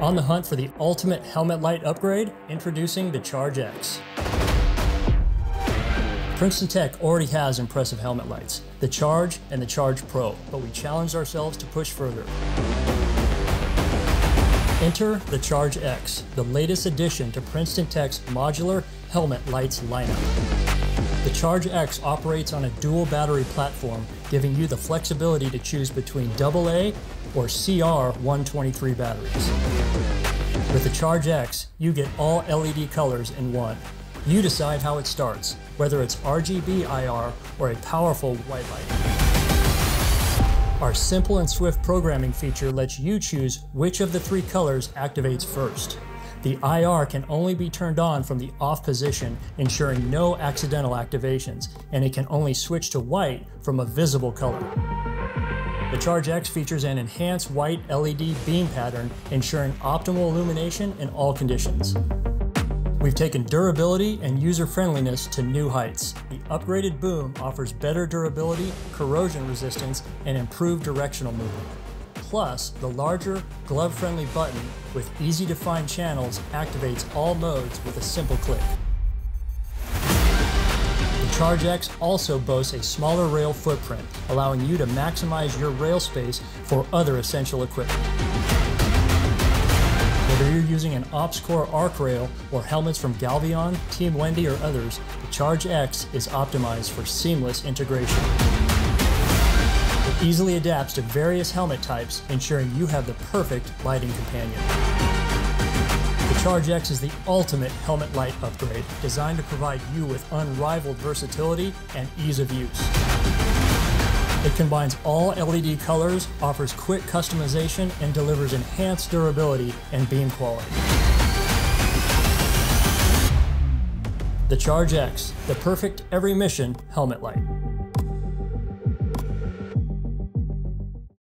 On the hunt for the ultimate helmet light upgrade, introducing the Charge X. Princeton Tec already has impressive helmet lights, the Charge and the Charge Pro, but we challenged ourselves to push further. Enter the Charge X, the latest addition to Princeton Tec's modular helmet lights lineup. The Charge X operates on a dual battery platform, giving you the flexibility to choose between AA or CR123 batteries. With the Charge X, you get all LED colors in one. You decide how it starts, whether it's RGB IR or a powerful white light. Our simple and swift programming feature lets you choose which of the three colors activates first. The IR can only be turned on from the off position, ensuring no accidental activations, and it can only switch to white from a visible color. The Charge X features an enhanced white LED beam pattern, ensuring optimal illumination in all conditions. We've taken durability and user-friendliness to new heights. The upgraded boom offers better durability, corrosion resistance, and improved directional movement. Plus, the larger, glove-friendly button with easy-to-find channels activates all modes with a simple click. Charge X also boasts a smaller rail footprint, allowing you to maximize your rail space for other essential equipment. Whether you're using an OpsCore arc rail or helmets from Galvion, Team Wendy, or others, the Charge X is optimized for seamless integration It easily adapts to various helmet types, ensuring you have the perfect lighting companion. Charge X is the ultimate helmet light upgrade, designed to provide you with unrivaled versatility and ease of use. It combines all LED colors, offers quick customization, and delivers enhanced durability and beam quality. The Charge X, the perfect every mission helmet light.